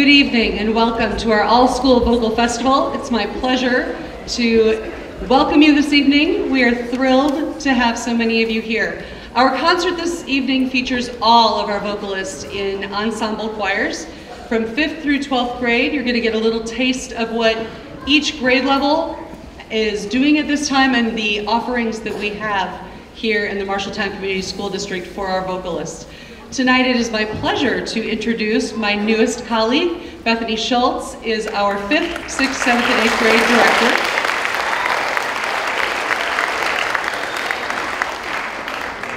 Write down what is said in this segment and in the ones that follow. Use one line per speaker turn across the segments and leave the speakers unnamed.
Good evening and welcome to our All School Vocal Festival. It's my pleasure to welcome you this evening. We are thrilled to have so many of you here. Our concert this evening features all of our vocalists in ensemble choirs. From 5th through 12th grade, you're going to get a little taste of what each grade level is doing at this time and the offerings that we have here in the Marshalltown Community School District for our vocalists. Tonight it is my pleasure to introduce my newest colleague. Bethany Schultz is our 5th, 6th, 7th, and 8th grade director.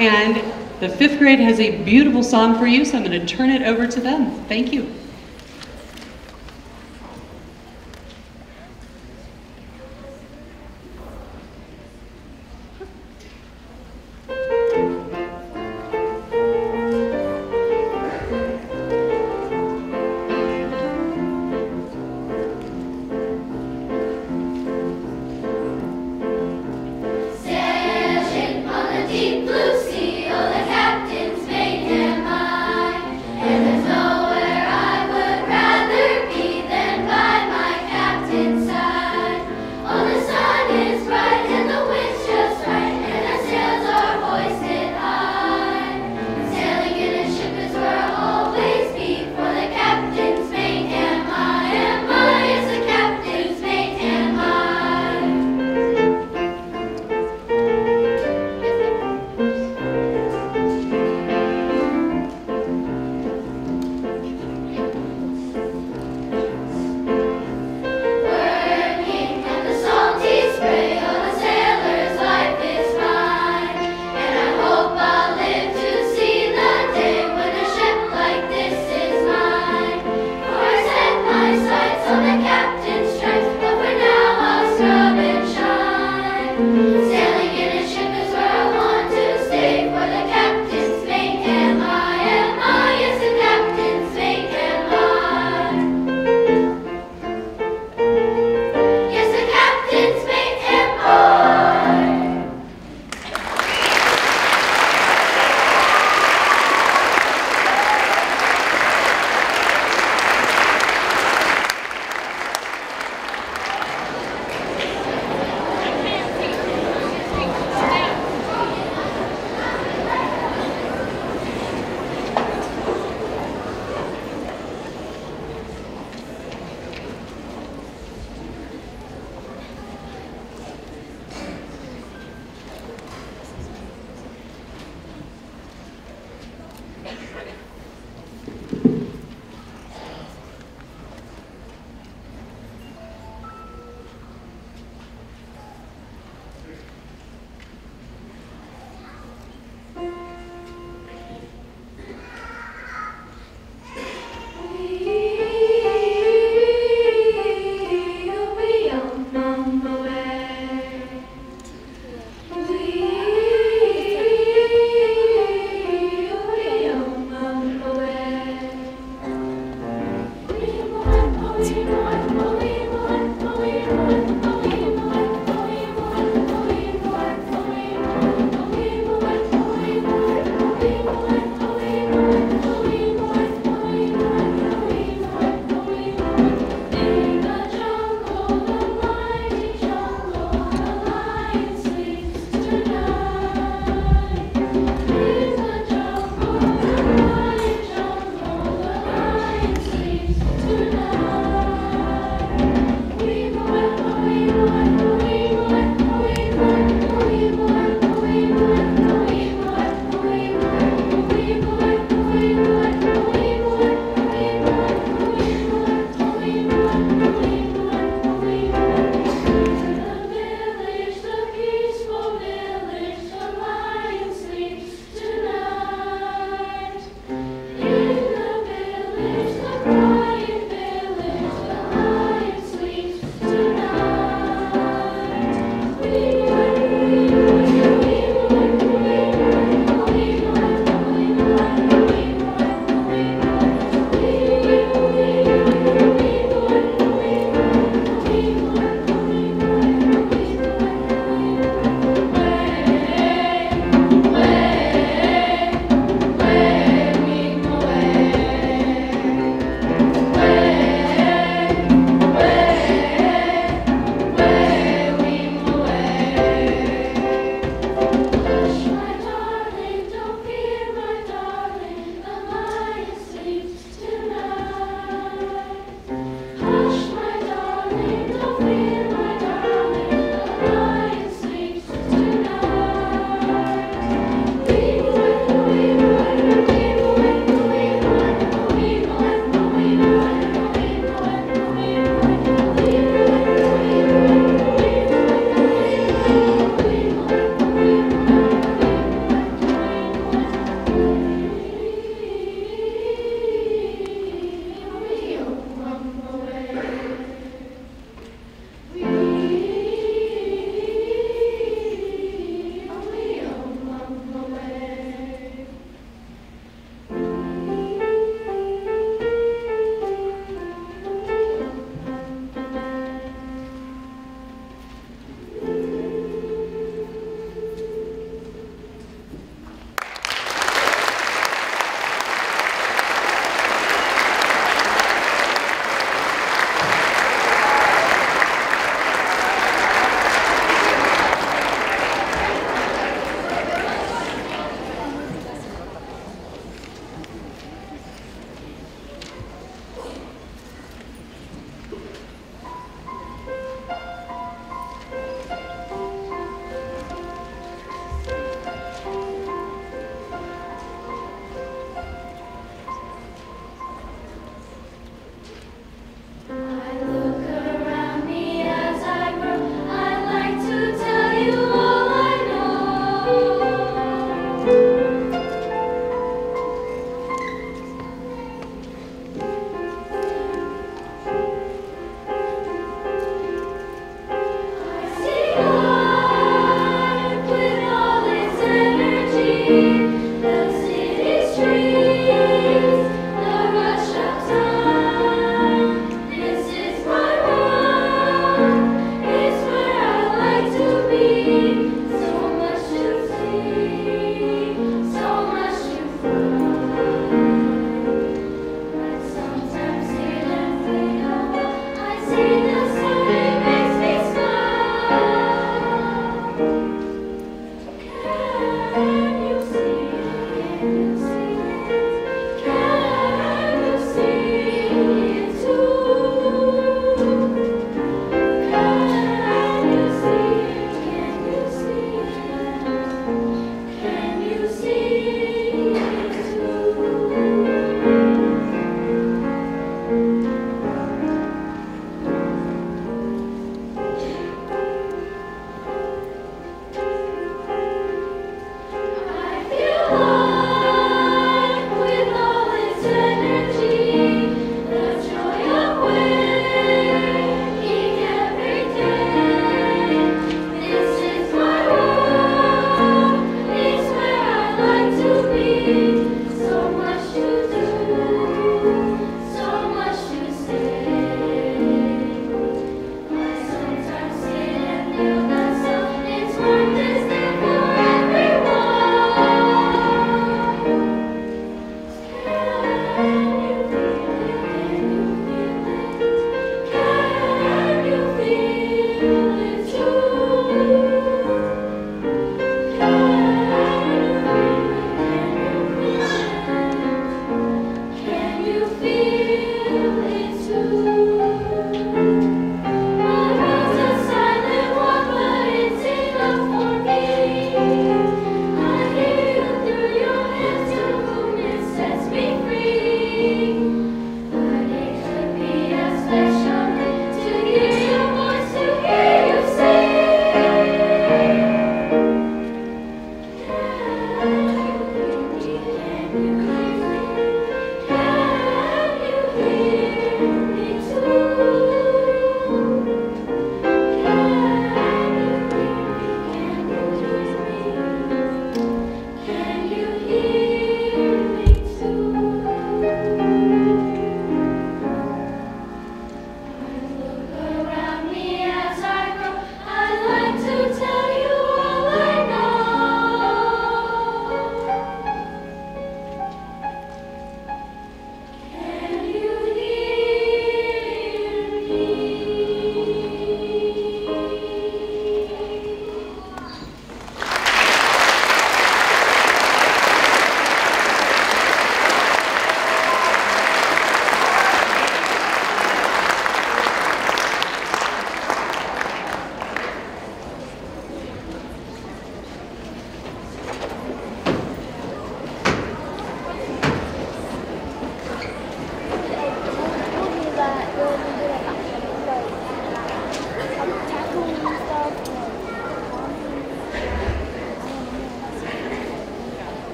And the 5th grade has a beautiful song for you, so I'm going to turn it over to them. Thank you.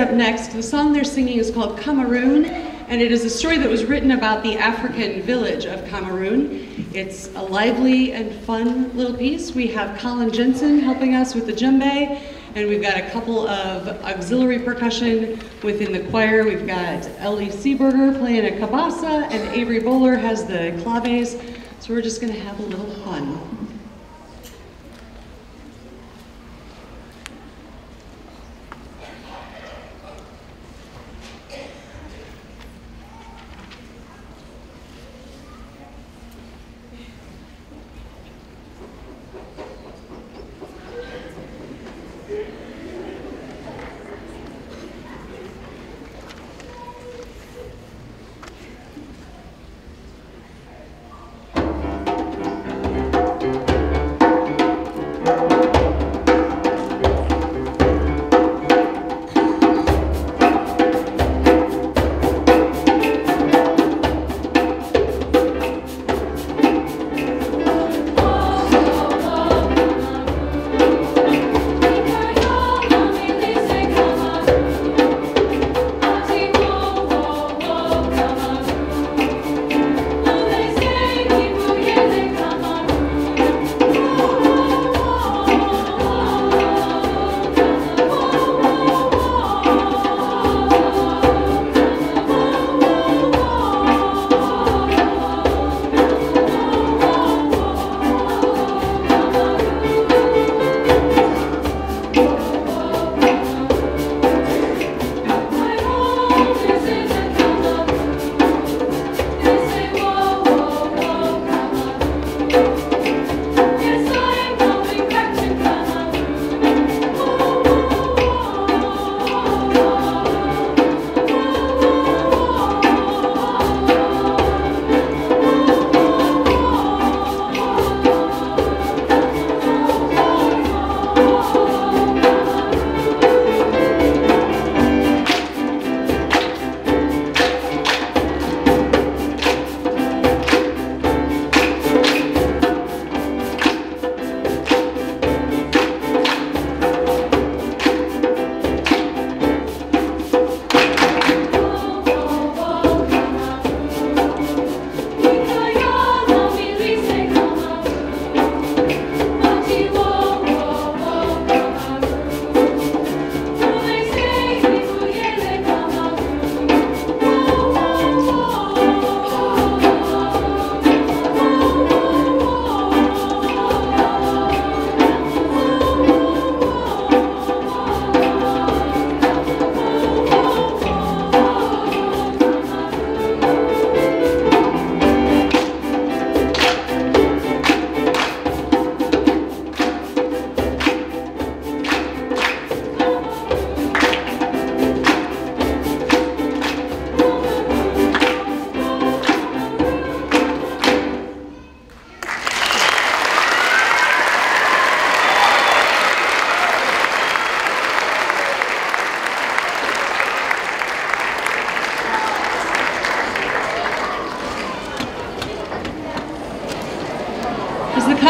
Up next. The song they're singing is called Cameroon, and it is a story that was written about the African village of Cameroon. It's a lively and fun little piece. We have Colin Jensen helping us with the djembe, and we've got a couple of auxiliary percussion within the choir. We've got Ellie Seeberger playing a cabasa, and Avery Bowler has the claves. So we're just gonna have a little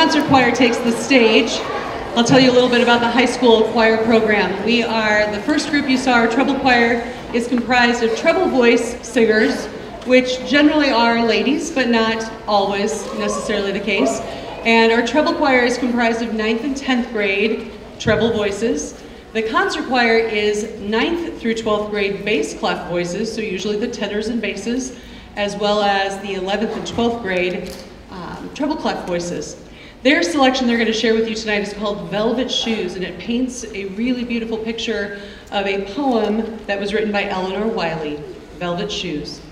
concert choir takes the stage, I'll tell you a little bit about the high school choir program. We are the first group you saw, our treble choir is comprised of treble voice singers, which generally are ladies, but not always necessarily the case. And our treble choir is comprised of ninth and 10th grade treble voices. The concert choir is 9th through 12th grade bass clef voices, so usually the tenors and basses, as well as the 11th and 12th grade um, treble clef voices. Their selection they're going to share with you tonight is called Velvet Shoes, and it paints a really beautiful picture of a poem that was written by Elinor Wylie, Velvet Shoes.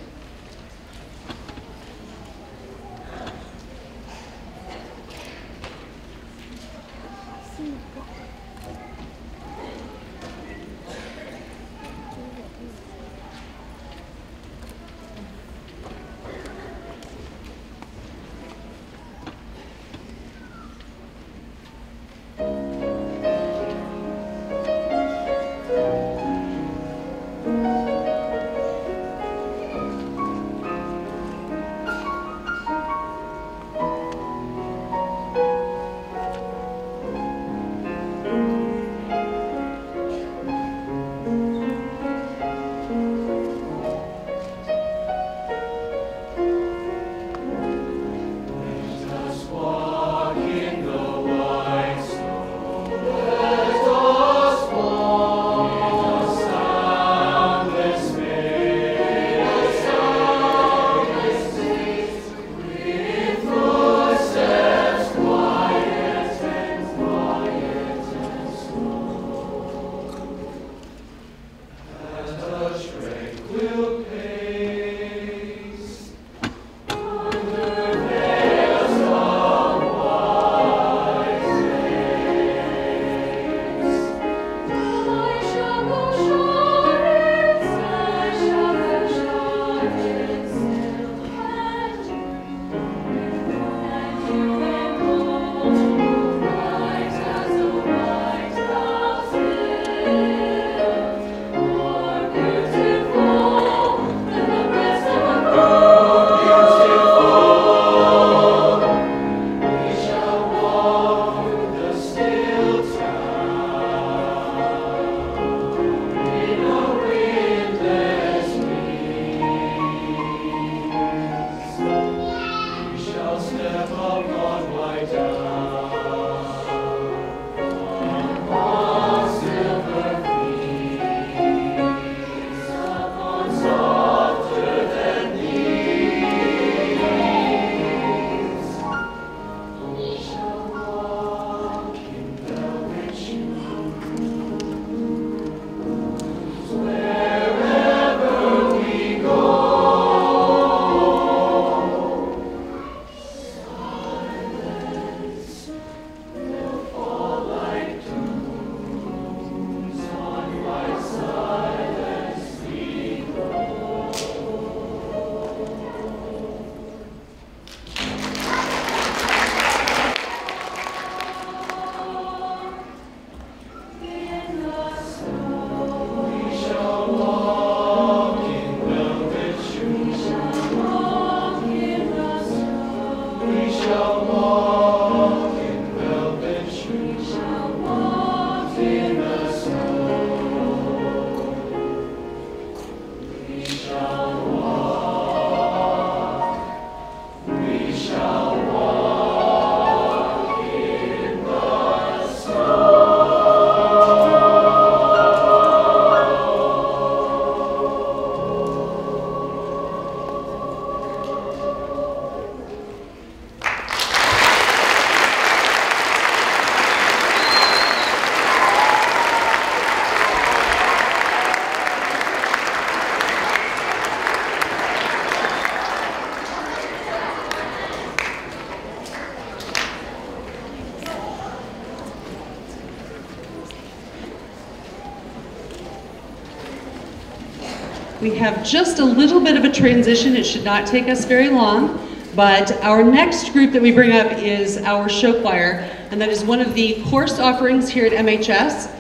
Have just a little bit of a transition. It should not take us very long. But our next group that we bring up is our show choir, and that is one of the course offerings here at MHS.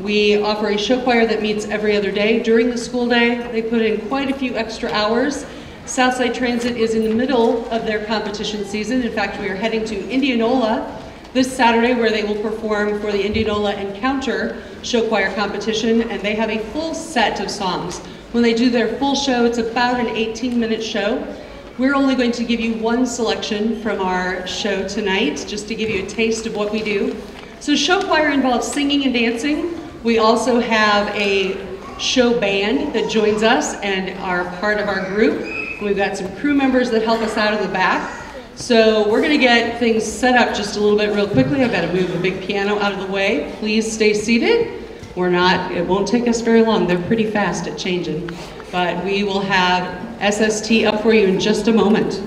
We offer a show choir that meets every other day during the school day. They put in quite a few extra hours Southside Transit is in the middle of their competition season. In fact, we are heading to Indianola this Saturday where they will perform for the Indianola Encounter show choir competition and they have a full set of songs. When they do their full show, it's about an 18 minute show. We're only going to give you one selection from our show tonight just to give you a taste of what we do. So show choir involves singing and dancing. We also have a show band that joins us and are part of our group. We've got some crew members that help us out in the back. So we're gonna get things set up just a little bit real quickly. I've got to move a big piano out of the way. Please stay seated. We're not, it won't take us very long. They're pretty fast at changing. But we will have SST up for you in just a moment.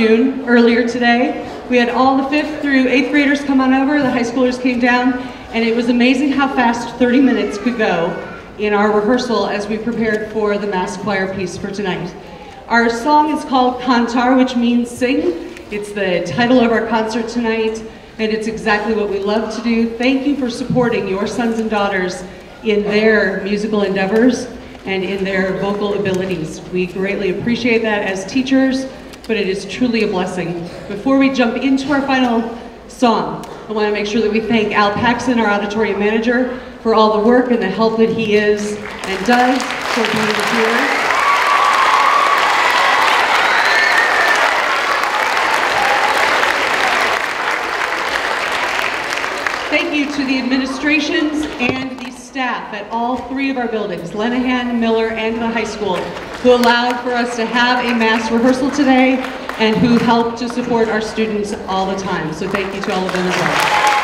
Afternoon earlier today. We had all the fifth through eighth graders come on over, the high schoolers came down, and it was amazing how fast 30 minutes could go in our rehearsal as we prepared for the mass choir piece for tonight. Our song is called Cantar, which means sing. It's the title of our concert tonight. and it's exactly what we love to do. Thank you for supporting your sons and daughters in their musical endeavors and in their vocal abilities. We greatly appreciate that as teachers, but it is truly a blessing. Before we jump into our final song, I want to make sure that we thank Al Paxson, our auditorium manager, for all the work and the help that he is and does for here. Thank you to the administrations and staff at all three of our buildings, Lenihan, Miller, and the high school, who allowed for us to have a mass rehearsal today and who helped to support our students all the time. So thank you to all of them as well.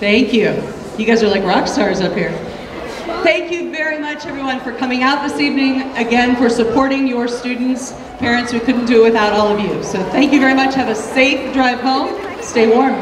Thank you. You guys are like rock stars up here. Thank you very much, everyone, for coming out this evening. Again, for supporting your students. Parents, we couldn't do it without all of you. So thank you very much. Have a safe drive home. Stay warm.